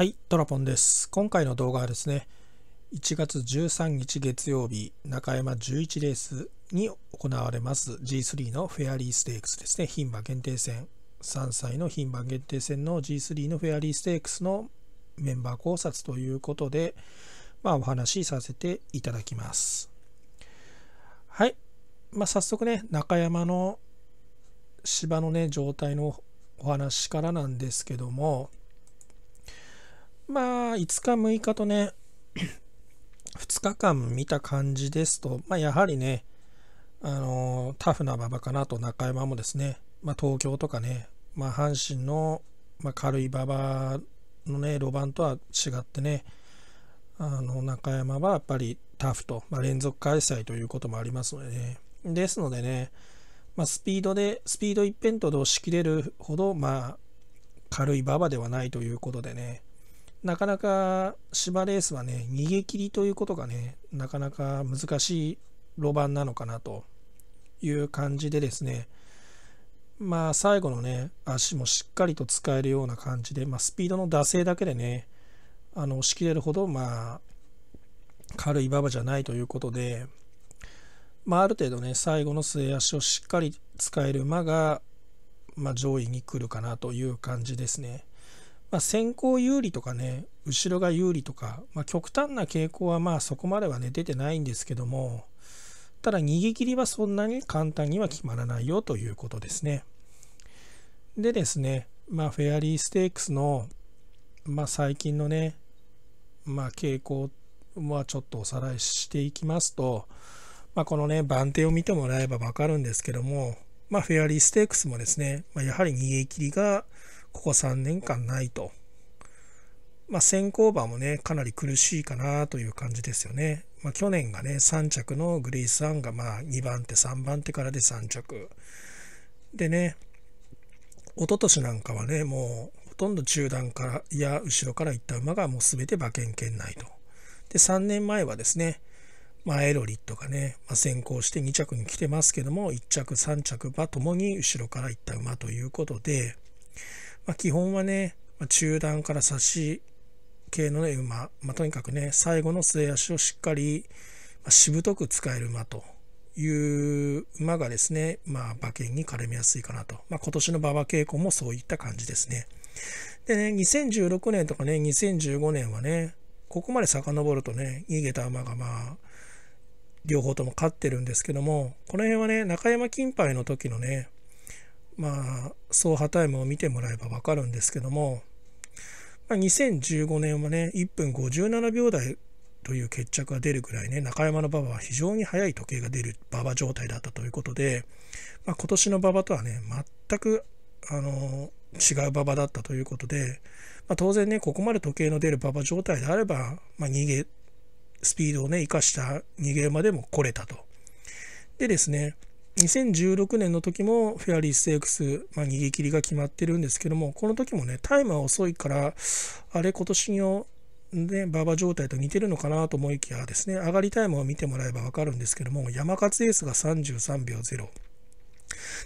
はい、ドラポンです。今回の動画はですね、1月13日月曜日、中山11レースに行われます G3 のフェアリーステークスですね、牝馬限定戦、3歳の牝馬限定戦の G3 のフェアリーステークスのメンバー考察ということで、まあ、お話しさせていただきます。はい、まあ、早速ね、中山の芝のね、状態のお話からなんですけども、まあ、5日、6日とね、2日間見た感じですと、まあ、やはりね、あのタフな馬場かなと中山もですね、まあ、東京とかね、まあ、阪神の、まあ、軽い馬場のね、路盤とは違ってね、あの中山はやっぱりタフと、まあ、連続開催ということもありますのでね、ですのでね、まあ、スピードで、スピード一辺倒で押し切れるほど、まあ、軽い馬場ではないということでね、なかなか芝レースはね、逃げ切りということがね、なかなか難しい路盤なのかなという感じでですね、まあ最後のね、足もしっかりと使えるような感じで、まあ、スピードの惰性だけでね、あの押し切れるほど、まあ、軽い馬場じゃないということで、まあ、ある程度ね、最後の末足をしっかり使える馬が、まあ、上位に来るかなという感じですね。まあ、先行有利とかね、後ろが有利とか、まあ、極端な傾向はまあそこまではね出てないんですけども、ただ逃げ切りはそんなに簡単には決まらないよということですね。でですね、まあ、フェアリーステークスの、まあ、最近のね、まあ、傾向はちょっとおさらいしていきますと、まあ、このね、番手を見てもらえば分かるんですけども、まあ、フェアリーステークスもですね、まあ、やはり逃げ切りがここ3年間ないと。まあ、先行馬もね、かなり苦しいかなという感じですよね。まあ、去年がね、3着のグレイス・アンがまあ2番手、3番手からで3着。でね、一昨年なんかはね、もうほとんど中段から、いや、後ろから行った馬がもう全て馬券圏内と。で、3年前はですね、まあ、エロリットがね、まあ、先行して2着に来てますけども、1着、3着馬ともに後ろから行った馬ということで、まあ、基本はね、まあ、中段から差し系の、ね、馬、まあ、とにかくね、最後の末足をしっかり、まあ、しぶとく使える馬という馬がですね、まあ、馬券に絡みやすいかなと。まあ、今年の馬場傾向もそういった感じですね。でね、2016年とかね、2015年はね、ここまで遡るとね、逃げた馬がまあ、両方とも勝ってるんですけども、この辺はね、中山金杯の時のね、まあ、走破タイムを見てもらえば分かるんですけども、まあ、2015年はね、1分57秒台という決着が出るぐらいね、中山の馬場は非常に速い時計が出る馬場状態だったということで、まあ、今年の馬場とはね、全く、あの違う馬場だったということで、まあ、当然ね、ここまで時計の出る馬場状態であれば、まあ、逃げ、スピードをね、生かした逃げ馬でも来れたと。でですね、2016年の時もフェアリーステークス、まあ、逃げ切りが決まってるんですけども、この時もね、タイムは遅いから、あれ、今年の、ね、馬場状態と似てるのかなと思いきやですね、上がりタイムを見てもらえば分かるんですけども、山勝エースが33秒0。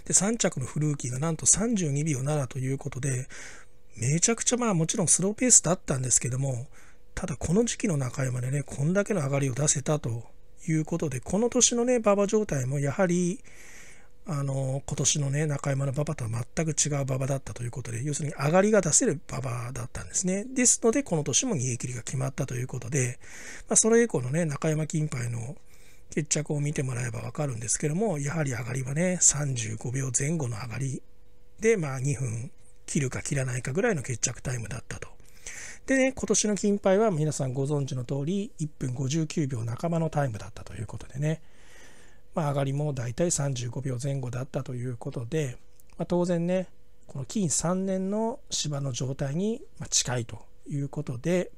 で、3着のフルーキーがなんと32秒7ということで、めちゃくちゃまあもちろんスローペースだったんですけども、ただこの時期の中山でね、こんだけの上がりを出せたということで、この年のね、馬場状態もやはり、あの、今年のね、中山の馬場とは全く違う馬場だったということで、要するに上がりが出せる馬場だったんですね。ですので、この年も逃げ切りが決まったということで、まあ、それ以降のね、中山金杯の決着を見てもらえばわかるんですけども、やはり上がりはね、35秒前後の上がりで、まあ2分切るか切らないかぐらいの決着タイムだったと。でね、今年の金杯は皆さんご存知の通り、1分59秒半ばのタイムだったということでね、まあ、上がりもだいたい35秒前後だったということで、まあ、当然ね、この金3年の芝の状態に近いということで、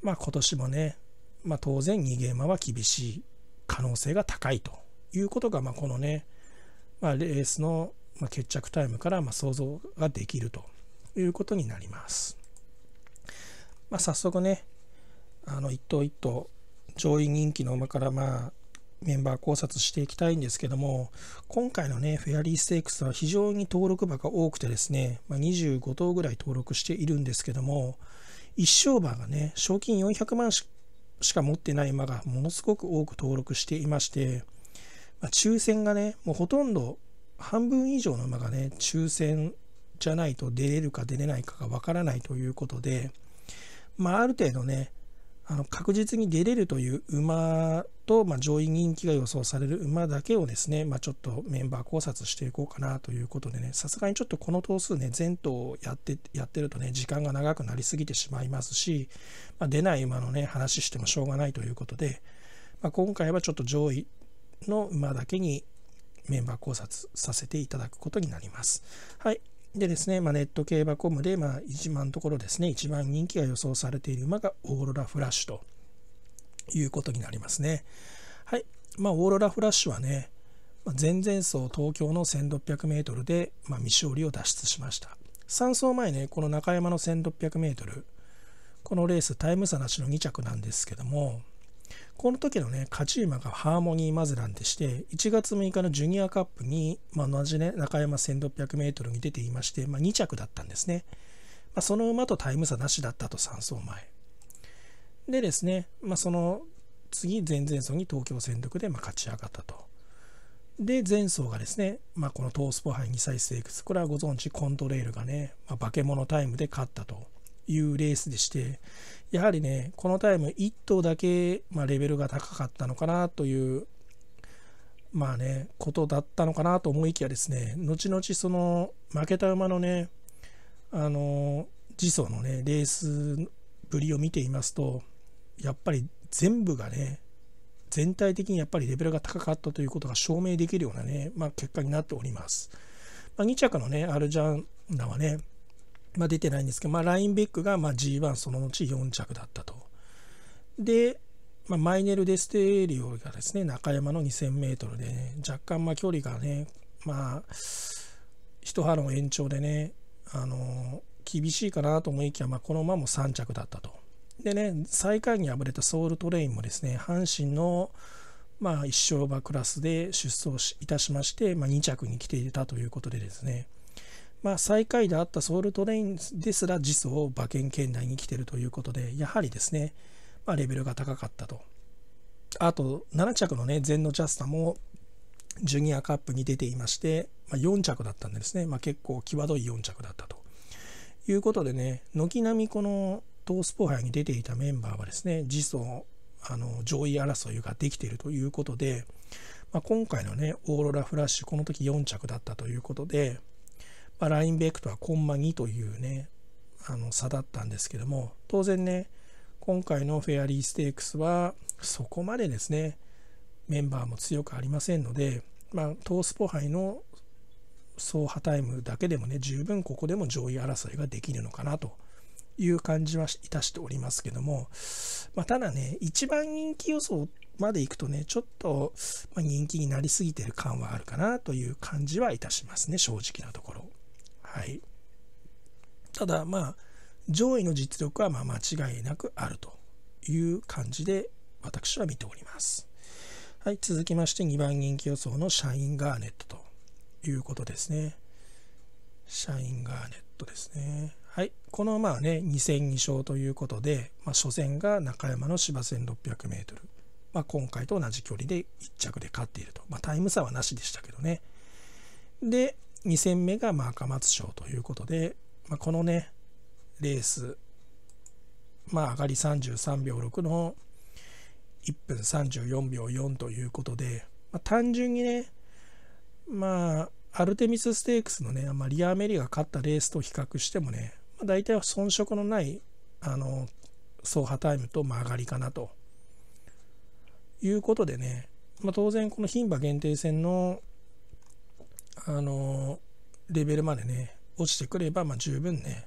まあ、今年もね、まあ、当然逃げ馬は厳しい可能性が高いということが、まあ、このね、まあ、レースの決着タイムからま想像ができるということになります。まあ、早速ね、あの一頭一頭上位人気の馬からまあメンバー考察していきたいんですけども、今回のね、フェアリーステークスは非常に登録馬が多くてですね、まあ、25頭ぐらい登録しているんですけども、一勝馬がね、賞金400万しか持ってない馬がものすごく多く登録していまして、まあ、抽選がね、もうほとんど半分以上の馬がね、抽選じゃないと出れるか出れないかがわからないということで、まあ、ある程度ね、あの確実に出れるという馬と、まあ、上位人気が予想される馬だけをですね、まあ、ちょっとメンバー考察していこうかなということでね、さすがにちょっとこの頭数ね、全頭やってやってるとね、時間が長くなりすぎてしまいますし、まあ、出ない馬のね、話してもしょうがないということで、まあ、今回はちょっと上位の馬だけにメンバー考察させていただくことになります。はい。でですね、まあ、ネット競馬コムで、まあ、一番のところですね、一番人気が予想されている馬がオーロラフラッシュということになりますね。はい。まあ、オーロラフラッシュはねま、前々走東京の 1600m で、まあ、未勝利を脱出しました。3走前ね、この中山の 1600m、このレースタイム差なしの2着なんですけども、この時のね、勝ち馬がハーモニーマゼランでして、1月6日のジュニアカップに、まあ、同じね、中山 1600m に出ていまして、まあ、2着だったんですね。まあ、その馬とタイム差なしだったと3走前。でですね、まあ、その次、前々走に東京戦力でま勝ち上がったと。で、前走がですね、まあ、このトースポ杯2歳ステークス、これはご存知、コントレールがね、ま、化け物タイムで勝ったというレースでして、やはりね、このタイム1頭だけ、まあ、レベルが高かったのかなという、まあね、ことだったのかなと思いきやですね、後々その負けた馬のね、あの、次走のね、レースぶりを見ていますと、やっぱり全部がね、全体的にやっぱりレベルが高かったということが証明できるようなね、まあ、結果になっております。まあ、2着のね、アルジャンナはね、まあ、出てないんですけど、まあ、ラインベックがま G1 その後4着だったと。で、まあ、マイネル・デステリオがですね、中山の 2000m で、ね、若干ま距離がね、まあ、一波論延長でね、あの厳しいかなと思いきや、まあ、この馬も3着だったと。でね、最下位に敗れたソウルトレインもですね、阪神のまあ、一勝馬クラスで出走いたしまして、まあ、2着に来ていたということでですね、まあ、最下位であったソウルトレインですら実装馬券圏内に来てるということで、やはりですね、まあ、レベルが高かったと。あと、7着のね、ゼンノジャスタも、ジュニアカップに出ていまして、まあ、4着だったんですね、まあ、結構際どい4着だったと。いうことでね、軒並みこのトースポー杯に出ていたメンバーはですね、実装あの上位争いができているということで、まあ、今回のね、オーロラフラッシュ、この時4着だったということで、まあ、ラインベクトはコンマ2というね、あの差だったんですけども、当然ね、今回のフェアリーステークスはそこまでですね、メンバーも強くありませんので、まあ、トースポ杯の走破タイムだけでもね、十分ここでも上位争いができるのかなという感じはいたしておりますけども、まあ、ただね、一番人気予想まで行くとね、ちょっと人気になりすぎてる感はあるかなという感じはいたしますね、正直なところ。はい、ただまあ上位の実力はま間違いなくあるという感じで私は見ております。はい、続きまして2番人気予想のシャインガーネットということですね。シャインガーネットですね。はい、このまあね2戦2勝ということで、まあ、初戦が中山の芝 1600m、まあ、今回と同じ距離で1着で勝っていると、まあ、タイム差はなしでしたけどね。で、2戦目がまあ赤松賞ということで、まあ、このね、レース、まあ、上がり33秒6の1分34秒4ということで、まあ、単純にね、まあ、アルテミスステークスのね、まあ、リア・メリが勝ったレースと比較してもね、まあ、大体遜色のないあの走破タイムと曲がりかなということでね、まあ、当然この牝馬限定戦のあのレベルまでね落ちてくれば、まあ、十分ね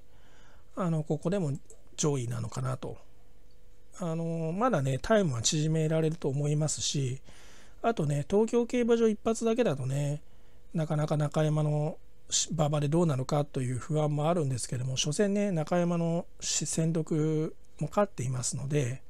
あのここでも上位なのかなと。あのまだねタイムは縮められると思いますしあとね東京競馬場一発だけだとねなかなか中山の馬場でどうなのかという不安もあるんですけども初戦ね中山の戦力も勝っていますので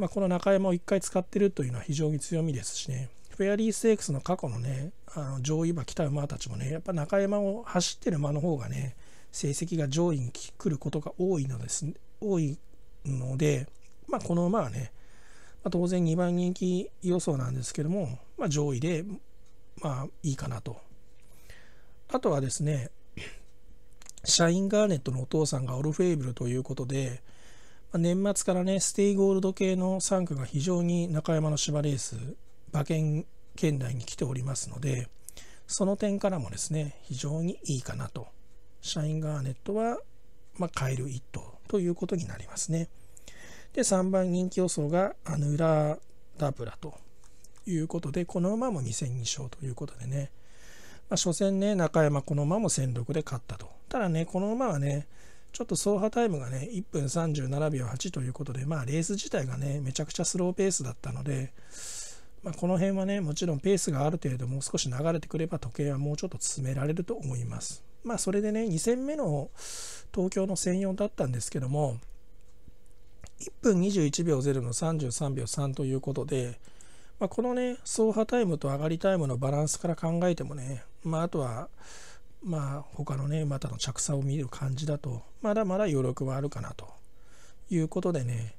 まあ、この中山を1回使ってるというのは非常に強みですしね、フェアリーステークスの過去のね、あの上位馬来た馬たちもね、やっぱ中山を走ってる馬の方がね、成績が上位に来ることが多いのです、多いので、まあ、この馬はね、まあ、当然2番人気予想なんですけども、まあ、上位で、まあ、いいかなと。あとはですね、シャインガーネットのお父さんがオルフェーブルということで、まあ、年末からね、ステイゴールド系の産駒が非常に中山の芝レース、馬券圏内に来ておりますので、その点からもですね、非常にいいかなと。シャインガーネットは、まあ、買える1頭ということになりますね。で、3番人気予想がアヌラダブラということで、この馬も2戦2勝ということでね、まあ、初戦ね、中山、この馬も戦力で勝ったと。ただね、この馬はね、ちょっと走破タイムがね、1分37秒8ということで、まあ、レース自体がね、めちゃくちゃスローペースだったので、まあ、この辺はね、もちろんペースがある程度もう少し流れてくれば時計はもうちょっと詰められると思います。まあ、それでね、2戦目の東京の専用だったんですけども、1分21秒0の33秒3ということで、まあ、このね、走破タイムと上がりタイムのバランスから考えてもね、まあ、あとは、まあ、他のね、またの着差を見る感じだと、まだまだ余力はあるかなということでね、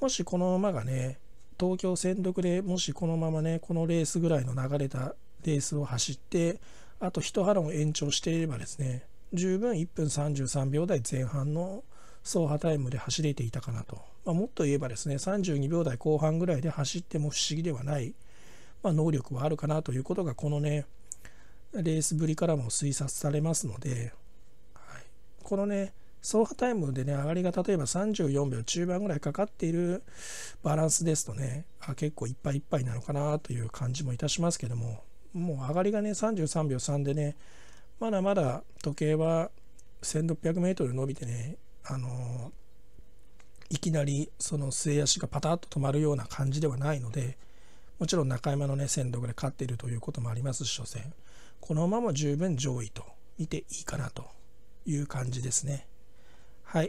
もしこの馬がね、東京戦力でもしこのままね、このレースぐらいの流れたレースを走って、あと1波乱延長していればですね、十分1分33秒台前半の走破タイムで走れていたかなと。まあ、もっと言えばですね、32秒台後半ぐらいで走っても不思議ではない、まあ、能力はあるかなということが、このね、レースぶりからも推察されますので、はい、このね、走破タイムでね、上がりが例えば34秒中盤ぐらいかかっているバランスですとね、あ結構いっぱいいっぱいなのかなという感じもいたしますけども、もう上がりがね、33秒3でね、まだまだ時計は1600メートル伸びてね、あのいきなりその末足がパタッと止まるような感じではないのでもちろん中山のね鮮度で勝っているということもありますし初戦。このまま十分上位と見ていいかなという感じですね。はい、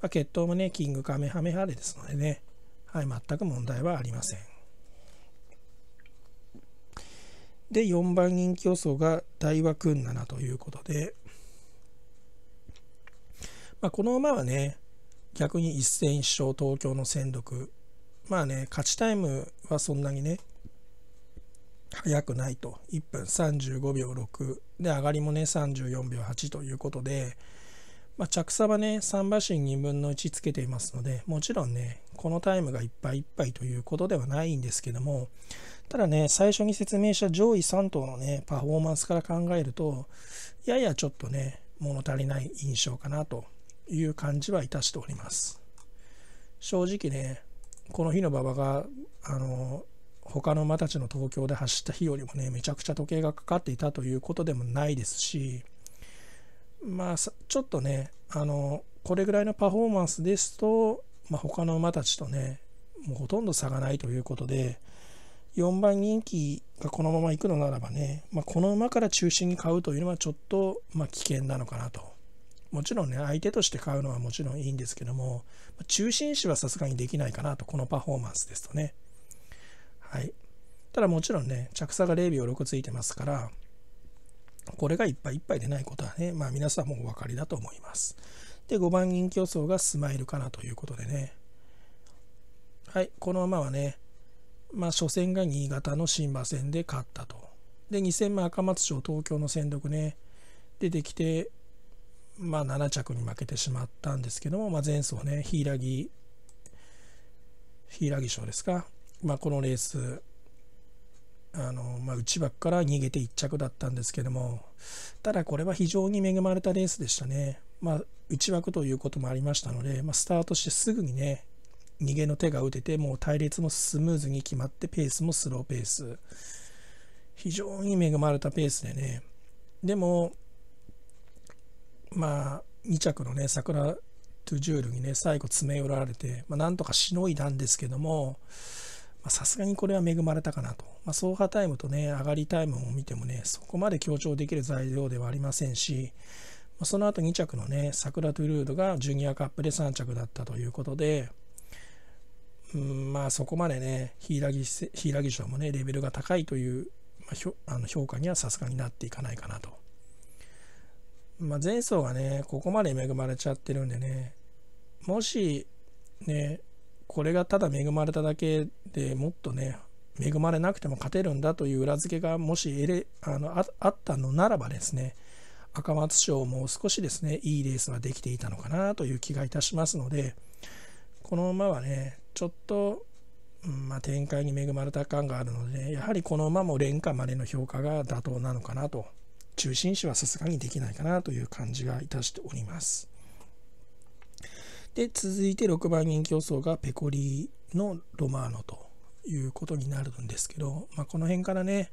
まあ、決闘もねキングカメハメハレですのでねはい全く問題はありませんで4番人気予想が大和君7ということでまあ、この馬はね、逆に一戦一勝東京の戦力。まあね、勝ちタイムはそんなにね、速くないと。1分35秒6。で、上がりもね、34秒8ということで、まあ、着差はね、3馬身2分の1つけていますので、もちろんね、このタイムがいっぱいいっぱいということではないんですけども、ただね、最初に説明した上位3頭のね、パフォーマンスから考えると、ややちょっとね、物足りない印象かなという感じはいたしております。正直ね、この日の馬場が、あの、他の馬たちの東京で走った日よりもね、めちゃくちゃ時計がかかっていたということでもないですし、まあ、ちょっとね、あの、これぐらいのパフォーマンスですと、まあ、他の馬たちとね、もうほとんど差がないということで、4番人気がこのまま行くのならばね、まあ、この馬から中心に買うというのはちょっと、ま、危険なのかなともちろんね、相手として買うのはもちろんいいんですけども、中心視はさすがにできないかなと、このパフォーマンスですとね。はい。ただもちろんね、着差が0秒6ついてますから、これがいっぱいいっぱいでないことはね、まあ皆さんもお分かりだと思います。で、5番人気予想がスマイルかなということでね。はい、この馬はね、まあ初戦が新潟の新馬戦で勝ったと。で、2戦目赤松町東京の戦力ね、出てきて、まあ、7着に負けてしまったんですけども、まあ、前走ね、柊、柊賞ですか、まあ、このレース、あのまあ、内枠から逃げて1着だったんですけども、ただこれは非常に恵まれたレースでしたね。まあ、内枠ということもありましたので、まあ、スタートしてすぐにね、逃げの手が打てて、もう隊列もスムーズに決まって、ペースもスローペース。非常に恵まれたペースでね。でも、まあ、2着のね、桜トゥジュールにね、最後詰め寄られて、まあ、なんとかしのいだんですけども、さすがにこれは恵まれたかなと。まあ、走破タイムとね、上がりタイムを見てもね、そこまで強調できる材料ではありませんし、まあ、その後2着のね、桜トゥルードがジュニアカップで3着だったということで、うん、まあそこまでね、柊賞もね、レベルが高いという、まあ、あの評価にはさすがになっていかないかなと。まあ、前走がね、ここまで恵まれちゃってるんでね、もしね、これがただ恵まれただけでもっとね、恵まれなくても勝てるんだという裏付けがもしれあのあったのならばですね、赤松賞も少しですね、いいレースはできていたのかなという気がいたしますので、この馬はね、ちょっと、うんまあ、展開に恵まれた感があるので、やはりこの馬も連覇までの評価が妥当なのかなと、中心視はさすがにできないかなという感じがいたしております。で、続いて6番人競争がペコリのロマーノということになるんですけど、まあ、この辺からね、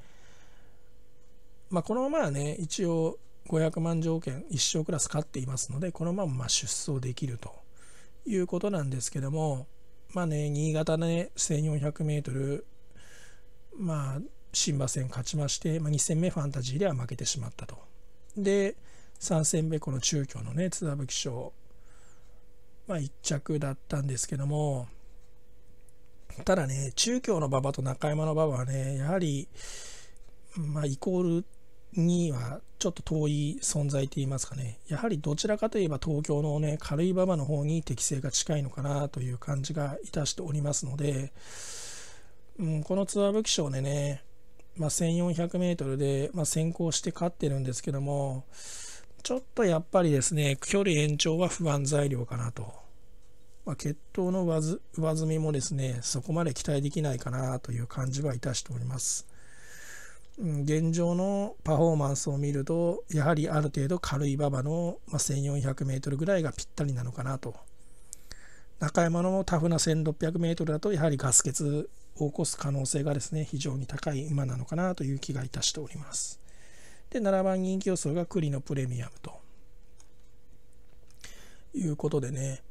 まあ、この馬はね、一応500万条件、1勝クラス勝っていますので、この馬もま出走できるということなんですけども、まあね、新潟で、ね、1400メートル、まあ、新馬戦勝ちまして、まあ、2戦目ファンタジーでは負けてしまったと。で、3戦目、この中京のね、津田吹賞、まあ、1着だったんですけども、ただね、中京の馬場と中山の馬場はね、やはり、まあ、イコールにはちょっと遠い存在といいますかね、やはりどちらかといえば東京のね、軽い馬場の方に適性が近いのかなという感じがいたしておりますので、うん、このツアー武器賞でね、まあ、1400メートルで、まあ、先行して勝ってるんですけども、ちょっとやっぱりですね、距離延長は不安材料かなと。まあ、血統の上積みもですね、そこまで期待できないかなという感じはいたしております。現状のパフォーマンスを見ると、やはりある程度軽い馬場の 1400m ぐらいがぴったりなのかなと。中山のタフな 1600m だと、やはりガス欠を起こす可能性がですね、非常に高い馬なのかなという気がいたしております。で、7番人気予想が栗のプレミアムと。いうことでね、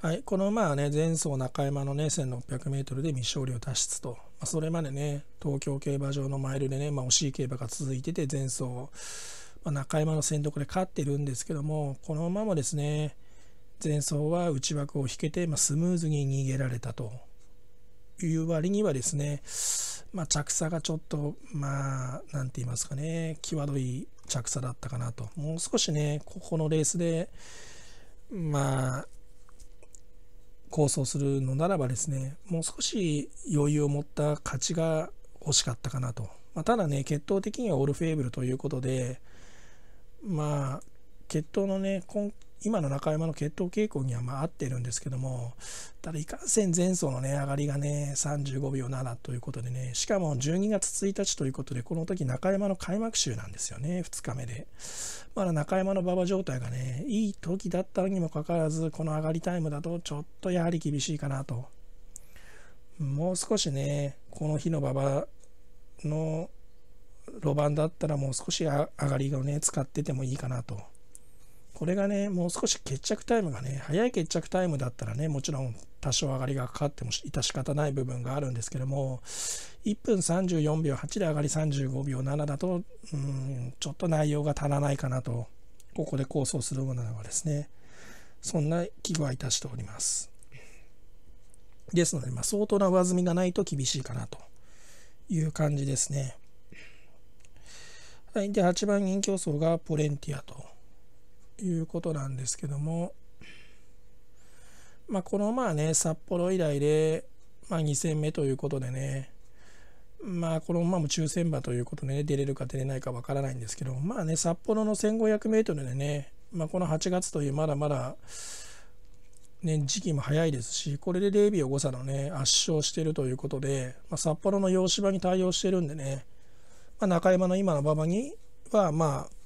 はい、この馬はね、前走中山のね、1600m で未勝利を脱出と、まあ、それまでね、東京競馬場のマイルでね、まあ、惜しい競馬が続いてて、前走、まあ、中山の戦闘で勝ってるんですけども、この馬もですね、前走は内枠を引けて、まあ、スムーズに逃げられたと。いう割にはですね、まあ、着差がちょっと、まあ、なんて言いますかね、際どい着差だったかなと。もう少しね、ここのレースで、まあ、構想するのならばですね、もう少し余裕を持った勝ちが欲しかったかなと。まあ、ただね、血統的にはオールフェーブルということで、まあ、血統のね、今今の中山の血統傾向にはま合ってるんですけども、ただいかんせん前走のね、上がりがね、35秒7ということでね、しかも12月1日ということで、この時中山の開幕週なんですよね、2日目で。まだ中山の馬場状態がね、いい時だったにもかかわらず、この上がりタイムだとちょっとやはり厳しいかなと。もう少しね、この日の馬場の路盤だったらもう少し上がりをね、使っててもいいかなと。これがね、もう少し決着タイムがね、早い決着タイムだったらね、もちろん多少上がりがかかっても致し方ない部分があるんですけども、1分34秒8で上がり35秒7だと、うん、ちょっと内容が足らないかなと、ここで構想するものはですね、そんな気はいたしております。ですので、まあ、相当な上積みがないと厳しいかなという感じですね。はい、で、8番人競争がポレンティアと。いうことなんですけども、まあ、このまあね、札幌以来で、まあ、2戦目ということでね、まあ、この馬も抽選馬ということでね、出れるか出れないかわからないんですけど、まあね、札幌の1500メートルでね、まあ、この8月というまだまだ、ね、時期も早いですし、これで0秒誤差のね、圧勝してるということで、まあ、札幌の洋芝に対応してるんでね、まあ、中山の今の馬場には、まあ、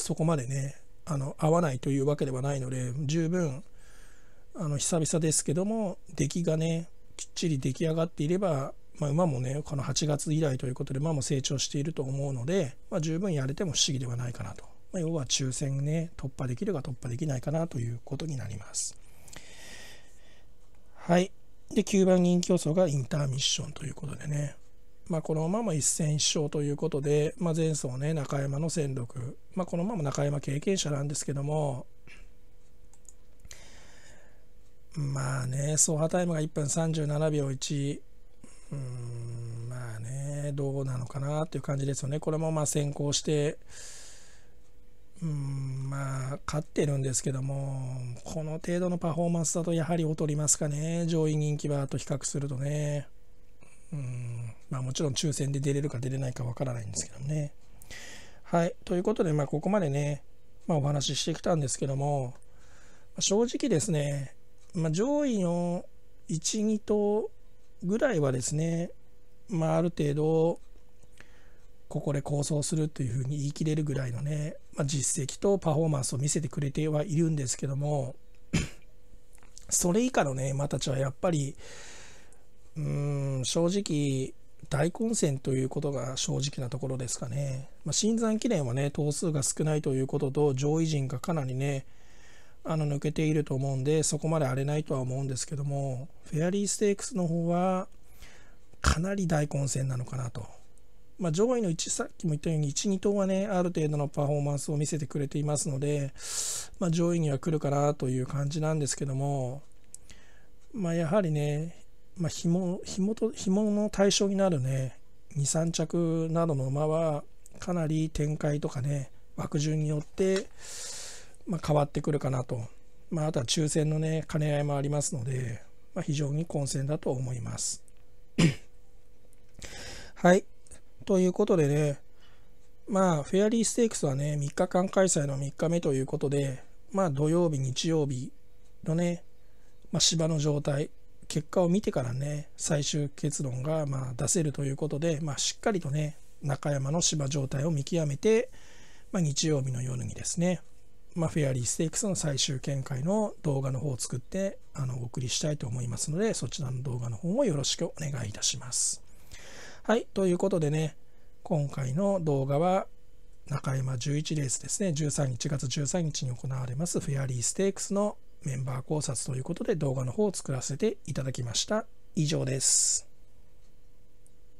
そこまでねあの合わないというわけではないので十分あの久々ですけども出来がねきっちり出来上がっていれば、まあ、馬もねこの8月以来ということで馬も成長していると思うので、まあ、十分やれても不思議ではないかなと、まあ、要は抽選ね突破できるか突破できないかなということになります。はい。で9番人気競争がインターミッションということでね。まあ、このまま一戦一勝ということで、まあ、前走ね、中山の戦力、まあ、このまま中山経験者なんですけども、まあね、走破タイムが1分37秒1、うん、まあね、どうなのかなっていう感じですよね。これもまあ先行して、うん、まあ、勝ってるんですけども、この程度のパフォーマンスだとやはり劣りますかね、上位人気馬と比較するとね。うんまあ、もちろん抽選で出れるか出れないかわからないんですけどね。はい。ということで、まあ、ここまでね、まあ、お話ししてきたんですけども、正直ですね、まあ、上位の1、2頭ぐらいはですね、まあ、ある程度、ここで構想するというふうに言い切れるぐらいのね、まあ、実績とパフォーマンスを見せてくれてはいるんですけども、それ以下のね、馬たちはやっぱり、うーん、正直、大混戦ということが正直なところですかね。まあ、新山記念はね、頭数が少ないということと、上位陣がかなりね、あの抜けていると思うんで、そこまで荒れないとは思うんですけども、フェアリーステークスの方は、かなり大混戦なのかなと。まあ、上位の1、さっきも言ったように1、2頭はね、ある程度のパフォーマンスを見せてくれていますので、まあ、上位には来るかなという感じなんですけども、まあ、やはりね、まあ、紐紐と紐の対象になるね23着などの馬はかなり展開とかね枠順によって、まあ、変わってくるかなと、まあ、あとは抽選のね兼ね合いもありますので、まあ、非常に混戦だと思います。はい。ということでねまあフェアリーステークスはね3日間開催の3日目ということでまあ土曜日日曜日のね、まあ、芝の状態。結果を見てからね最終結論がまあ出せるということで、まあ、しっかりとね中山の芝状態を見極めて、まあ、日曜日の夜にですね、まあ、フェアリーステークスの最終見解の動画の方を作ってあのお送りしたいと思いますのでそちらの動画の方もよろしくお願いいたします。はいということでね今回の動画は中山11レースですね13日月13日に行われますフェアリーステークスのメンバー考察ということで動画の方を作らせていただきました。以上です。